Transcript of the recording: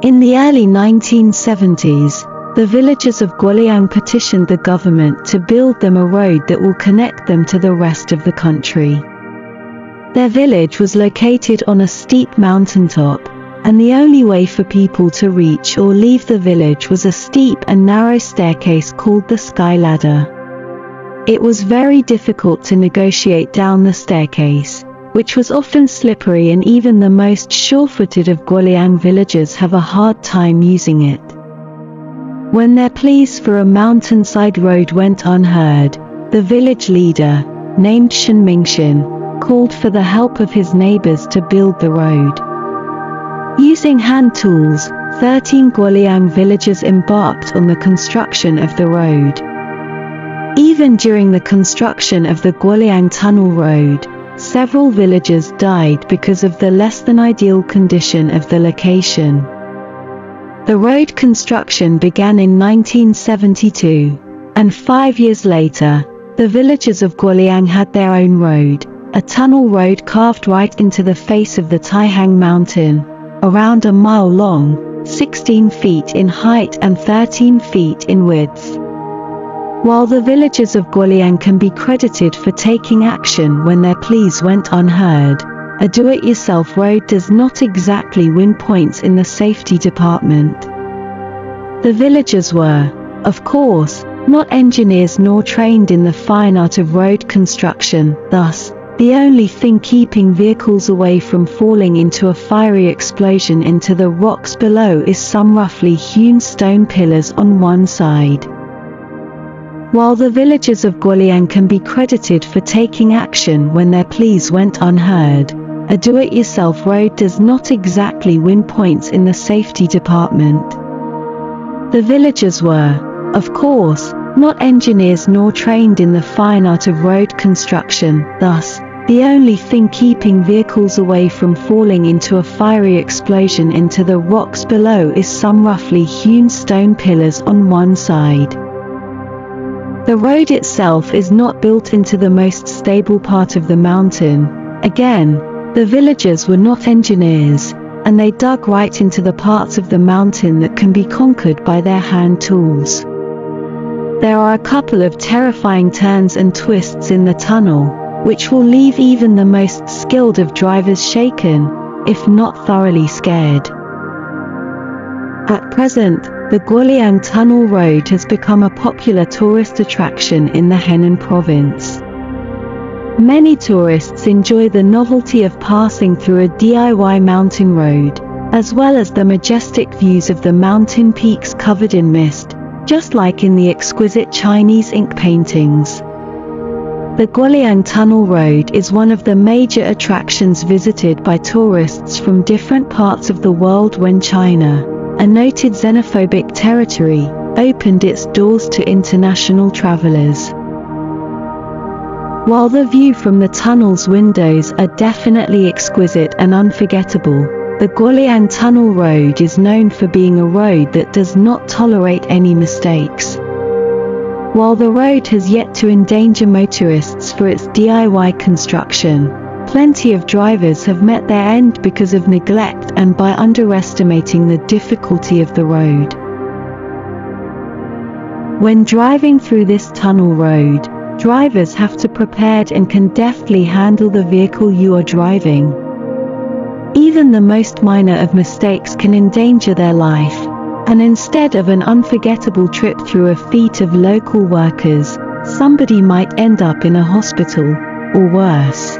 In the early 1970s, the villagers of Guoliang petitioned the government to build them a road that will connect them to the rest of the country. Their village was located on a steep mountaintop, and the only way for people to reach or leave the village was a steep and narrow staircase called the Sky Ladder. It was very difficult to negotiate down the staircase, which was often slippery and even the most sure-footed of Guoliang villagers have a hard time using it. When their pleas for a mountainside road went unheard, the village leader, named Shen Mingxin, called for the help of his neighbors to build the road. Using hand tools, 13 Guoliang villagers embarked on the construction of the road. Even during the construction of the Guoliang Tunnel Road, several villagers died because of the less than ideal condition of the location. The road construction began in 1972, and five years later, the villagers of Guoliang had their own road, a tunnel road carved right into the face of the Taihang Mountain, around a mile long, 16 feet in height and 13 feet in width. While the villagers of Guoliang can be credited for taking action when their pleas went unheard, a do-it-yourself road does not exactly win points in the safety department. The villagers were, of course, not engineers nor trained in the fine art of road construction, thus, the only thing keeping vehicles away from falling into a fiery explosion into the rocks below is some roughly hewn stone pillars on one side. While the villagers of Guoliang can be credited for taking action when their pleas went unheard, a do-it-yourself road does not exactly win points in the safety department. The villagers were, of course, not engineers nor trained in the fine art of road construction, thus, the only thing keeping vehicles away from falling into a fiery explosion into the rocks below is some roughly hewn stone pillars on one side. The road itself is not built into the most stable part of the mountain. Again, the villagers were not engineers, and they dug right into the parts of the mountain that can be conquered by their hand tools. There are a couple of terrifying turns and twists in the tunnel, which will leave even the most skilled of drivers shaken, if not thoroughly scared. At present, the Guoliang Tunnel Road has become a popular tourist attraction in the Henan province. Many tourists enjoy the novelty of passing through a DIY mountain road, as well as the majestic views of the mountain peaks covered in mist, just like in the exquisite Chinese ink paintings. The Guoliang Tunnel Road is one of the major attractions visited by tourists from different parts of the world when China, a noted xenophobic territory, opened its doors to international travelers. While the view from the tunnel's windows are definitely exquisite and unforgettable, the Guoliang Tunnel Road is known for being a road that does not tolerate any mistakes. While the road has yet to endanger motorists for its DIY construction, Plenty of drivers have met their end because of neglect and by underestimating the difficulty of the road. When driving through this tunnel road, drivers have to prepared and can deftly handle the vehicle you are driving. Even the most minor of mistakes can endanger their life, and instead of an unforgettable trip through a feat of local workers, somebody might end up in a hospital, or worse.